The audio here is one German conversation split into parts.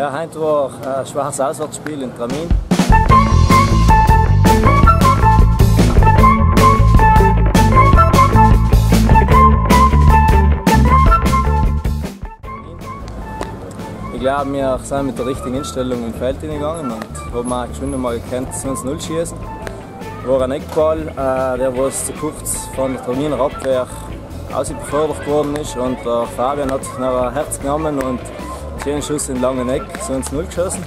Ja, heute war ein schwaches Auswärtsspiel in Tramin. Ich glaube, wir sind mit der richtigen Einstellung im Feld hineingegangen und haben auch schon mal gekannt, 20-0 schießen. War ein Eckball, äh, der was zu kurz von der Terminer Abwehr ausbefördert worden ist und der Fabian hat nach ein Herz genommen und einen Schuss in langen Eck, 20-0 geschossen.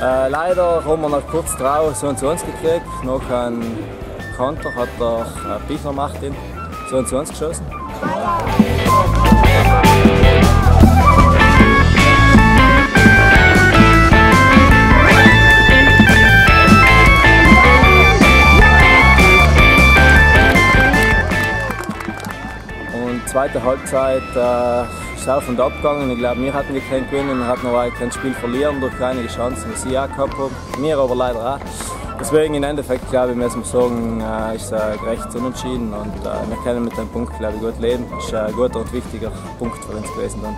Äh, leider haben wir noch kurz drauf so ein zu uns gekriegt. Noch ein Kanter hat der Bichner macht ihn so ein zu uns geschossen. Zweite Halbzeit äh, ist auf und ab gegangen. Ich glaube, wir hatten keinen gewinnen, wir hatten auch kein Spiel verlieren durch einige Chancen, die sie auch gehabt haben. Wir aber leider auch. Deswegen im Endeffekt glaube ich, müssen wir sagen, äh, ist ein gerechtes Unentschieden und äh, wir können mit dem Punkt glaube ich, gut leben. Das ist ein guter und wichtiger Punkt für uns gewesen. Dann